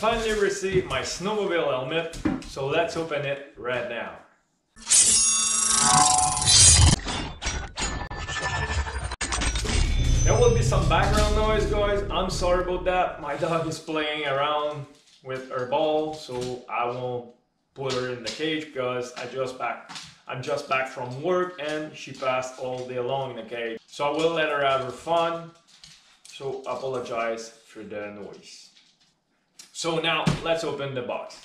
finally received my snowmobile helmet, so let's open it right now. There will be some background noise guys, I'm sorry about that. My dog is playing around with her ball, so I won't put her in the cage because I just back I'm just back from work and she passed all day long in the cage. So I will let her have her fun. So apologize for the noise. So now let's open the box.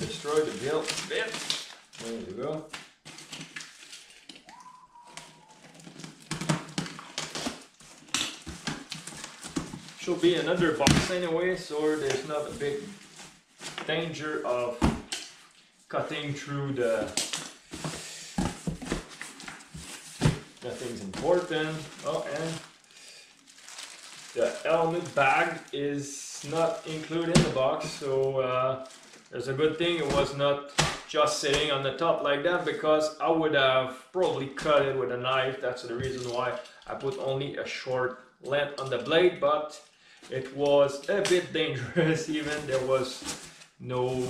Destroy the build bit. There you go. Should be another box anyway, so there's not a big danger of cutting through the nothing's important. Oh, and the helmet bag is not included in the box, so uh, there's a good thing it was not just sitting on the top like that because I would have probably cut it with a knife. That's the reason why I put only a short length on the blade, but it was a bit dangerous even. There was no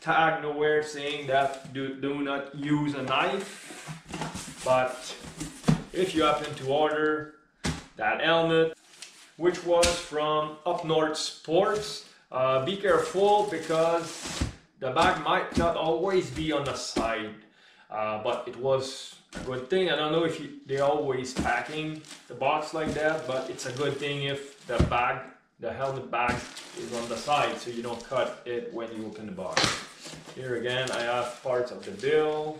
tag nowhere saying that do, do not use a knife. But if you happen to order that helmet, which was from Up North Sports, uh, be careful because the bag might not always be on the side, uh, but it was a good thing. I don't know if you, they're always packing the box like that, but it's a good thing if the bag, the helmet bag is on the side so you don't cut it when you open the box. Here again, I have parts of the bill.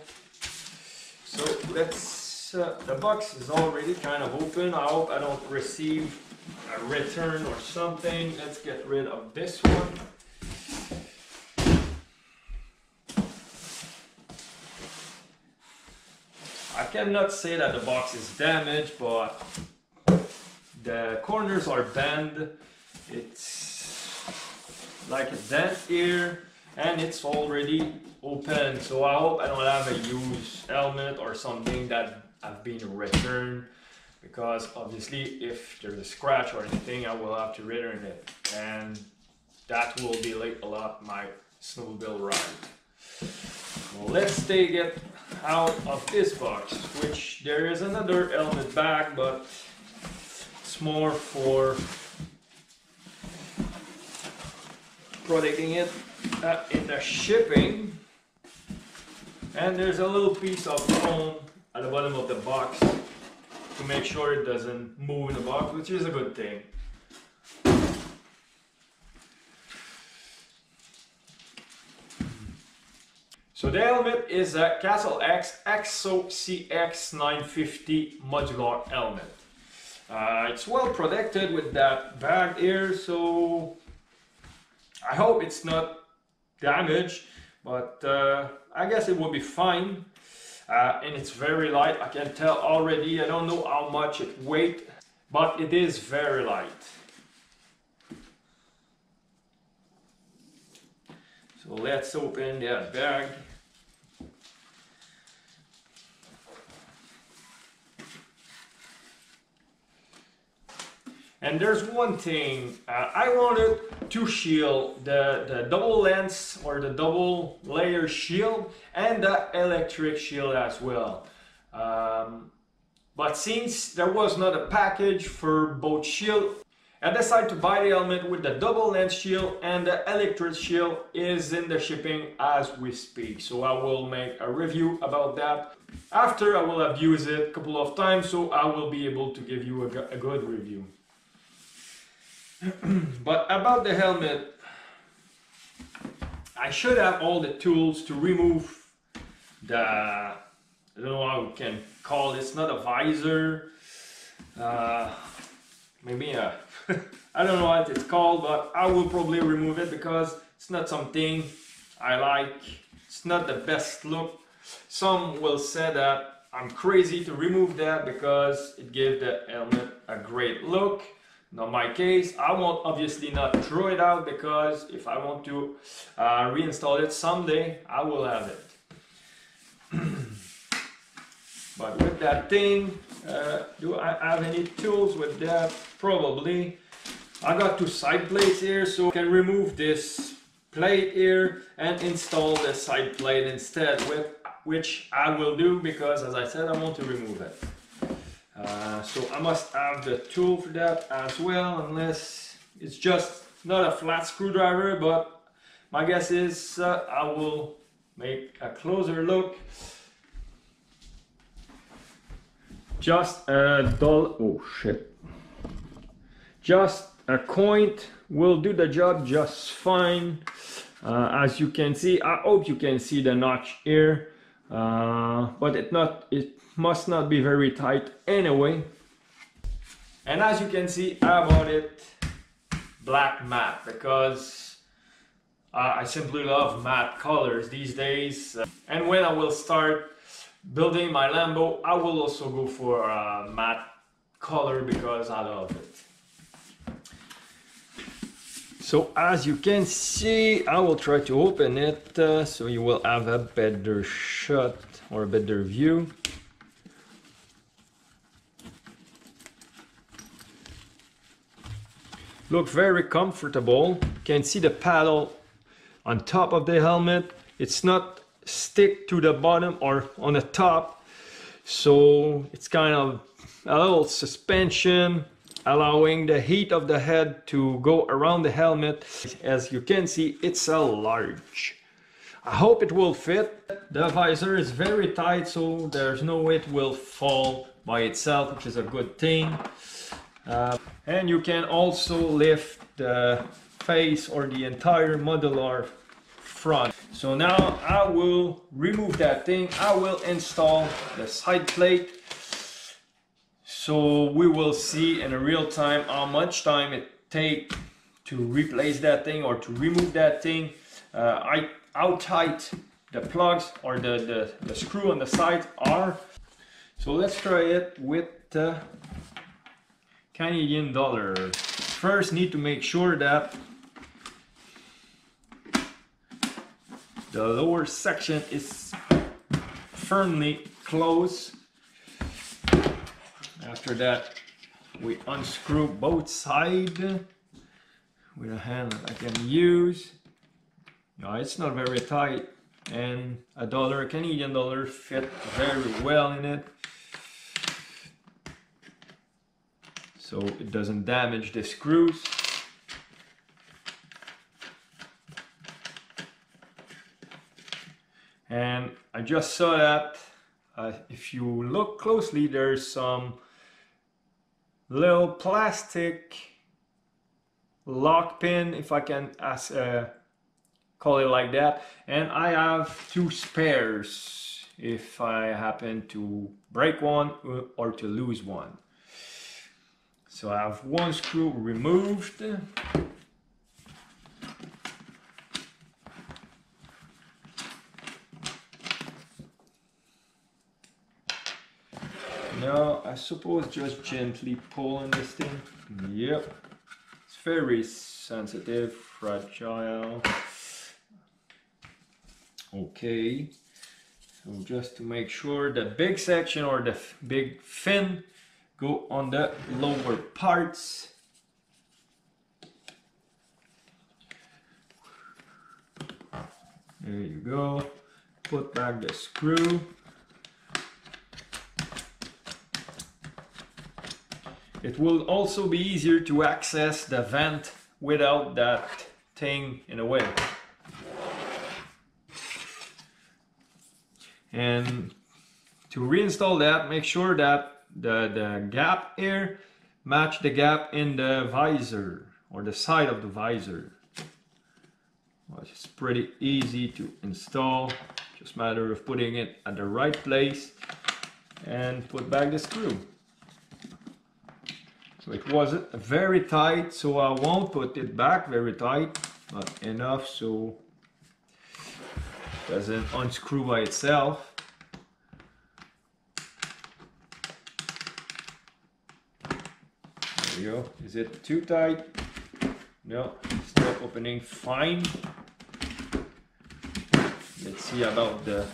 So let's, uh, the box is already kind of open. I hope I don't receive a return or something. Let's get rid of this one. Cannot say that the box is damaged, but the corners are bent. It's like a dent here, and it's already open. So I hope I don't have a used helmet or something that have been returned because obviously if there's a scratch or anything I will have to return it and that will delay a lot my snowmobile ride. Well, let's take it out of this box which there is another element back, but it's more for protecting it uh, in the shipping and there's a little piece of foam at the bottom of the box to make sure it doesn't move in the box, which is a good thing. So the helmet is a Castle X EXO CX950 modular helmet. Uh, it's well protected with that bag here, so I hope it's not damaged, but uh, I guess it will be fine. Uh, and it's very light. I can tell already I don't know how much it weight but it is very light. So let's open that bag And there's one thing, uh, I wanted to shield the, the double lens or the double layer shield and the electric shield as well. Um, but since there was not a package for both shield, I decided to buy the helmet with the double lens shield and the electric shield is in the shipping as we speak. So I will make a review about that. After I will have used it a couple of times so I will be able to give you a, a good review. but about the helmet, I should have all the tools to remove the, I don't know how we can call it, it's not a visor, uh, maybe a, I don't know what it's called, but I will probably remove it because it's not something I like, it's not the best look Some will say that I'm crazy to remove that because it gives the helmet a great look. Not my case. I won't obviously not throw it out because if I want to uh, reinstall it someday, I will have it. but with that thing, uh, do I have any tools with that? Probably. I got two side plates here so I can remove this plate here and install the side plate instead with which I will do because as I said I want to remove it. Uh, so I must have the tool for that as well unless it's just not a flat screwdriver but my guess is uh, I will make a closer look. Just a dull oh shit. Just a coin will do the job just fine. Uh, as you can see I hope you can see the notch here uh, but it not it must not be very tight anyway. And as you can see I bought it black matte because uh, I simply love matte colors these days. And when I will start building my Lambo I will also go for a matte color because I love it so as you can see, I will try to open it uh, so you will have a better shot or a better view. Look very comfortable. Can see the paddle on top of the helmet. It's not stick to the bottom or on the top. So it's kind of a little suspension allowing the heat of the head to go around the helmet. As you can see, it's a large. I hope it will fit. The visor is very tight, so there's no way it will fall by itself, which is a good thing. Uh, and you can also lift the face or the entire modular front. So now I will remove that thing. I will install the side plate so we will see in a real time how much time it take to replace that thing or to remove that thing. Uh, I, how tight the plugs or the, the, the screw on the side are. So let's try it with Canadian dollar. First need to make sure that the lower section is firmly closed after that, we unscrew both sides with a hand that I can use. No, it's not very tight and a dollar, Canadian dollar fit very well in it. So it doesn't damage the screws. And I just saw that uh, if you look closely, there's some little plastic lock pin if I can uh, call it like that. And I have two spares if I happen to break one or to lose one. So I have one screw removed Now, I suppose just gently pull on this thing. Yep. It's very sensitive, fragile. Okay. So just to make sure the big section or the big fin go on the lower parts. There you go. Put back the screw. It will also be easier to access the vent without that thing in a way. And to reinstall that, make sure that the, the gap here match the gap in the visor or the side of the visor. Which is pretty easy to install. Just matter of putting it at the right place and put back the screw. So it wasn't very tight, so I won't put it back very tight, but enough so it doesn't unscrew by itself. There we go. Is it too tight? No, still opening fine. Let's see about the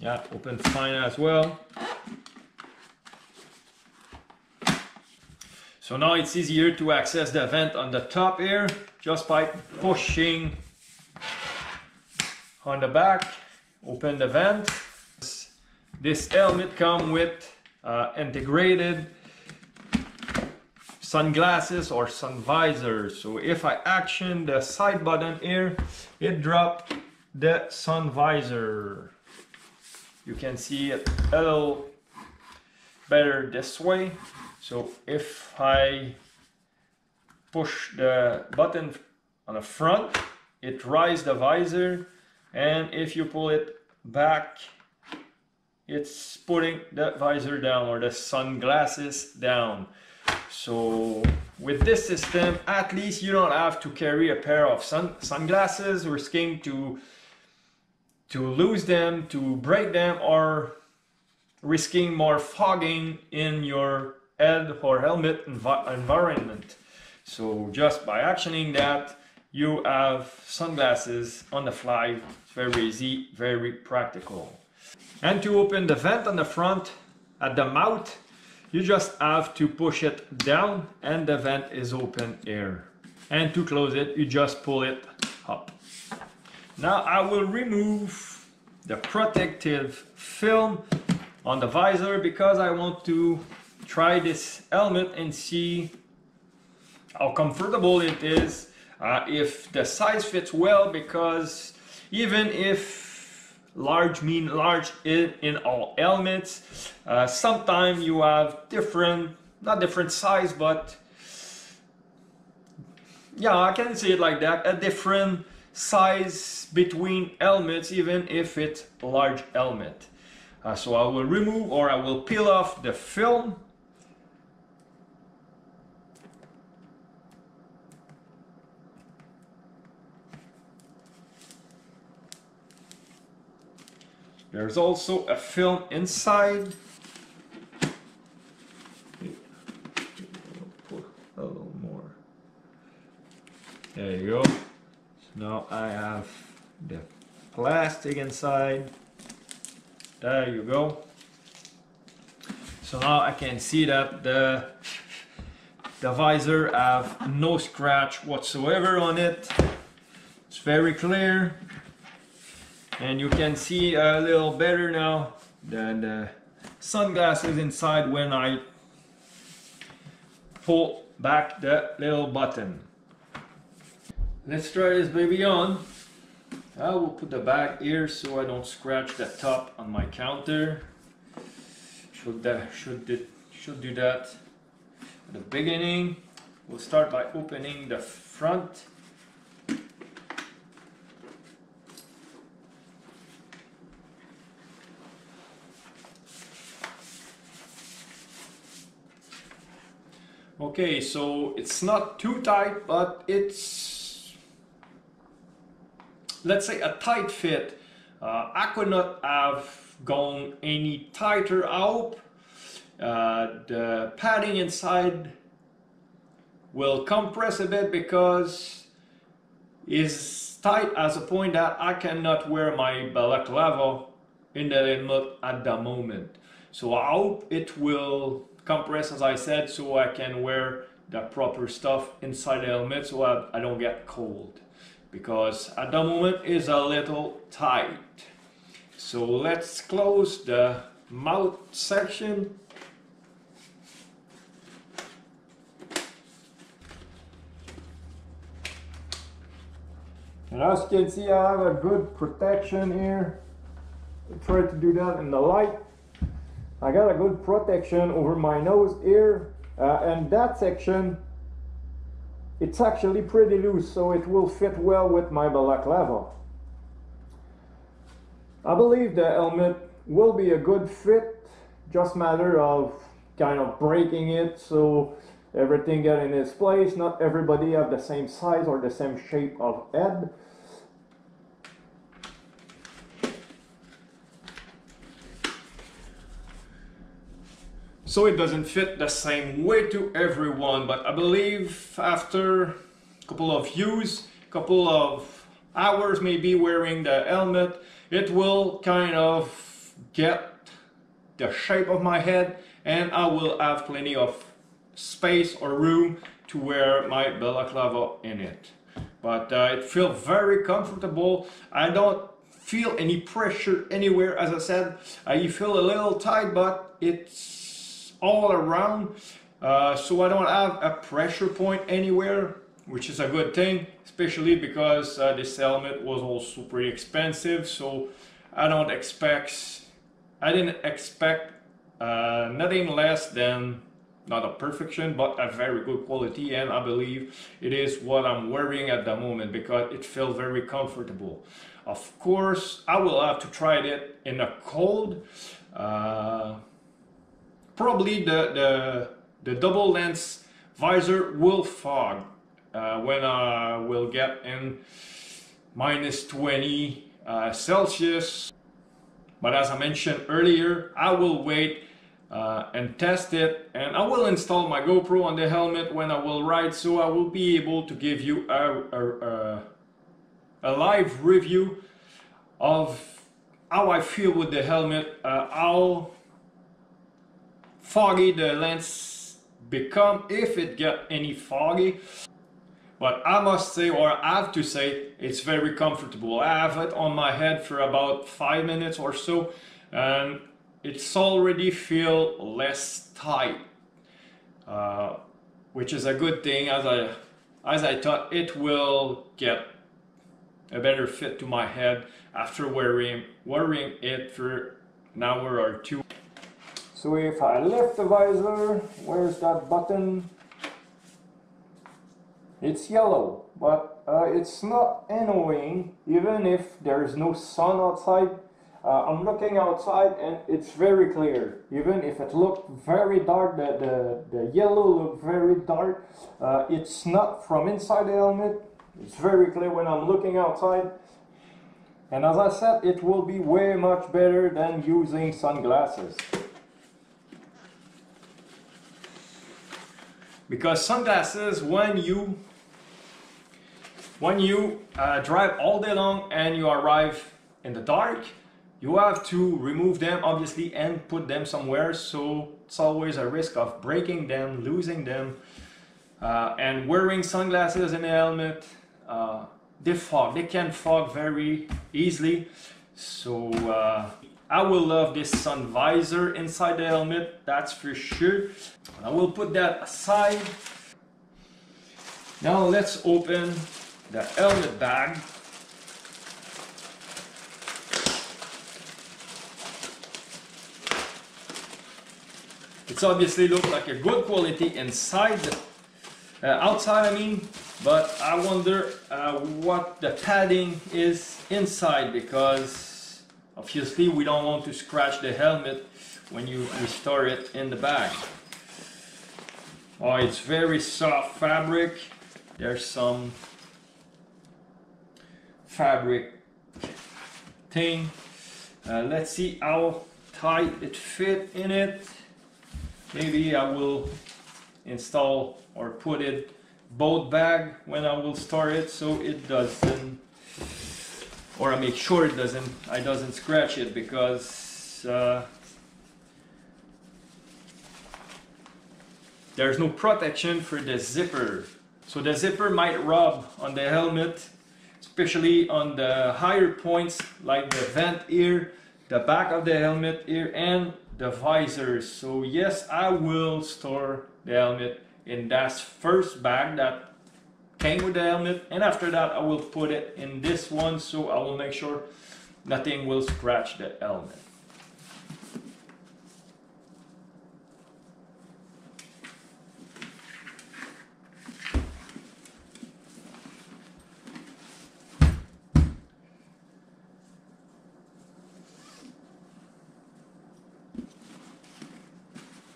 yeah, open fine as well. So now it's easier to access the vent on the top here just by pushing on the back, open the vent. This helmet come with uh, integrated sunglasses or sun visors. So if I action the side button here, it drop the sun visor. You can see it a little better this way. So if I push the button on the front, it raises the visor and if you pull it back, it's putting the visor down or the sunglasses down. So with this system, at least you don't have to carry a pair of sun sunglasses risking to to lose them, to break them, or risking more fogging in your head or helmet env environment. So just by actioning that, you have sunglasses on the fly. It's very easy, very practical. And to open the vent on the front at the mouth, you just have to push it down and the vent is open air. And to close it, you just pull it up. Now I will remove the protective film on the visor because I want to try this helmet and see how comfortable it is uh, if the size fits well because even if large mean large in, in all helmets uh, sometimes you have different not different size but yeah I can say it like that a different size between helmets even if it's large helmet uh, so I will remove or I will peel off the film There's also a film inside. A little more. There you go. So now I have the plastic inside. There you go. So now I can see that the the visor have no scratch whatsoever on it. It's very clear and you can see a little better now than the sunglasses inside when I pull back the little button. Let's try this baby on. I will put the back here so I don't scratch the top on my counter. Should that should it should do that at the beginning. We'll start by opening the front Okay, so it's not too tight, but it's, let's say a tight fit. Uh, I could not have gone any tighter out. Uh, the padding inside will compress a bit because it's tight as a point that I cannot wear my balaclava in the helmet at the moment. So I hope it will compress as I said so I can wear the proper stuff inside the helmet so I, I don't get cold. Because at the moment is a little tight. So let's close the mouth section. And as you can see I have a good protection here. I try to do that in the light I got a good protection over my nose here uh, and that section it's actually pretty loose so it will fit well with my balaclava. I believe the helmet will be a good fit just matter of kind of breaking it so everything get in its place not everybody have the same size or the same shape of head so it doesn't fit the same way to everyone but I believe after a couple of use couple of hours maybe wearing the helmet it will kind of get the shape of my head and I will have plenty of space or room to wear my balaclava in it. But uh, it feels very comfortable. I don't feel any pressure anywhere as I said. You feel a little tight but it's all around. Uh, so I don't have a pressure point anywhere which is a good thing especially because uh, this helmet was also pretty expensive. So I don't expect I didn't expect uh, nothing less than not a perfection but a very good quality. And I believe it is what I'm wearing at the moment because it feels very comfortable. Of course I will have to try it in a cold. Uh, probably the, the the double lens visor will fog uh, when I will get in minus 20 uh, Celsius. But as I mentioned earlier I will wait uh, and test it and I will install my GoPro on the helmet when I will ride so I will be able to give you a, a, a, a live review of how I feel with the helmet, uh, how foggy the lens become if it get any foggy. But I must say or I have to say it's very comfortable. I have it on my head for about five minutes or so and it's already feel less tight uh, which is a good thing as I as I thought it will get a better fit to my head after wearing wearing it for an hour or two so if I lift the visor where's that button it's yellow but uh, it's not annoying even if there's no sun outside uh, I'm looking outside and it's very clear. Even if it looked very dark, the, the, the yellow looked very dark, uh, it's not from inside the helmet. It's very clear when I'm looking outside. And as I said, it will be way much better than using sunglasses. Because sunglasses, when you when you uh, drive all day long and you arrive in the dark, you have to remove them obviously and put them somewhere. So it's always a risk of breaking them, losing them uh, and wearing sunglasses and a helmet uh, they fog, they can fog very easily. So uh, I will love this sun visor inside the helmet that's for sure. I will put that aside. Now let's open the helmet bag. It's obviously look like a good quality inside, uh, outside I mean, but I wonder uh, what the padding is inside because obviously we don't want to scratch the helmet when you restore it in the bag. Oh, it's very soft fabric. There's some fabric thing. Uh, let's see how tight it fit in it maybe I will install or put it both bag when I will store it so it doesn't or I make sure it doesn't I doesn't scratch it because uh, there's no protection for the zipper so the zipper might rub on the helmet especially on the higher points like the vent here the back of the helmet here and the visors. So yes, I will store the helmet in that first bag that with the helmet and after that I will put it in this one so I will make sure nothing will scratch the helmet.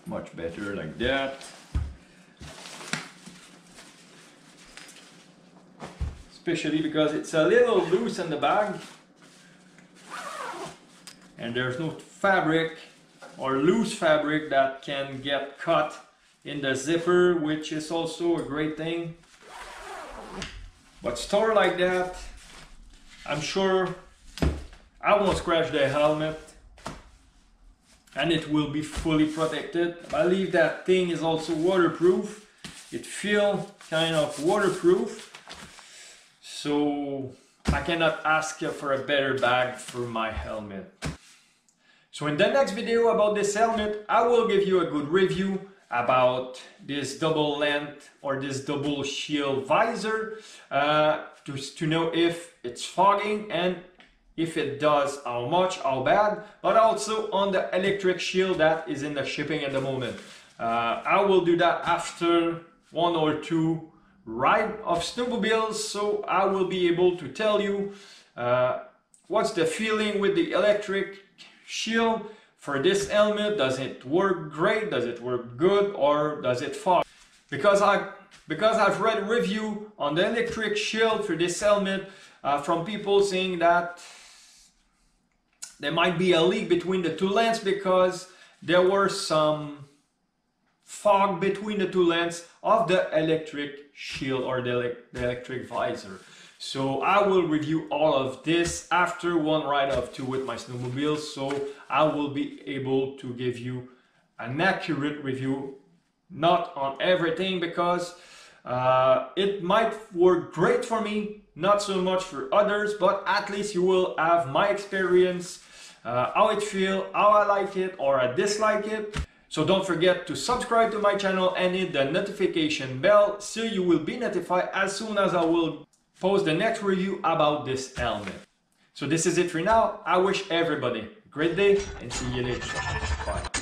much better like that. Especially because it's a little loose in the bag and there's no fabric or loose fabric that can get cut in the zipper, which is also a great thing. But store like that, I'm sure I won't scratch the helmet and it will be fully protected. I believe that thing is also waterproof. It feels kind of waterproof. So I cannot ask you for a better bag for my helmet. So in the next video about this helmet, I will give you a good review about this double length or this double shield visor uh, to, to know if it's fogging and if it does how much how bad but also on the electric shield that is in the shipping at the moment uh, I will do that after one or two ride of snowmobiles so I will be able to tell you uh, what's the feeling with the electric shield. For this helmet does it work great? Does it work good? Or does it fog because I because I've read review on the electric shield for this helmet uh, from people saying that there might be a leak between the two lens because there were some fog between the two lens of the electric shield or the, the electric visor. So I will review all of this after one ride of two with my snowmobile so I will be able to give you an accurate review not on everything because uh, it might work great for me not so much for others but at least you will have my experience uh, how it feel how I like it or I dislike it so don't forget to subscribe to my channel and hit the notification bell so you will be notified as soon as I will post the next review about this helmet. So this is it for now. I wish everybody a great day and see you later. Bye.